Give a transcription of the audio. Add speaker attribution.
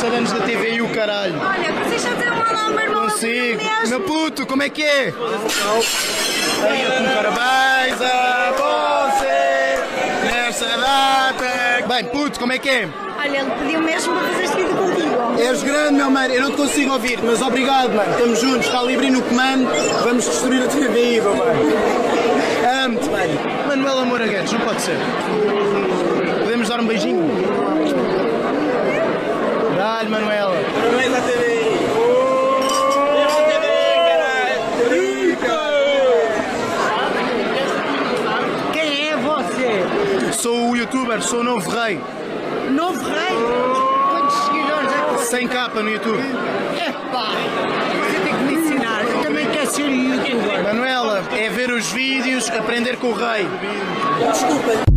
Speaker 1: de anos da TVI, o caralho.
Speaker 2: Olha, vocês já deram lá ao meu irmão
Speaker 1: Consigo. Meu puto, como é que é? Parabéns a você nessa data. Bem, puto, como é que é?
Speaker 2: Olha, ele pediu mesmo para fazer este vídeo contigo.
Speaker 1: És grande, meu mano. Eu não te consigo ouvir, mas obrigado, mano. Estamos juntos, está livre no comando. Vamos destruir a TVI, meu mano. Amo-te, mano. Manuela Moura Guedes, não pode ser. Podemos dar um beijinho? Dá-lhe, Manuela. Parabéns à TVI.
Speaker 3: Quem é você?
Speaker 1: Sou o youtuber, sou o novo rei.
Speaker 3: Novo rei? Quantos seguidores é que
Speaker 1: 100 capa no YouTube.
Speaker 3: Epá, você tem que me ensinar. Eu também quero ser youtuber.
Speaker 1: Manuela, é ver os vídeos, aprender com o rei.
Speaker 3: Desculpa.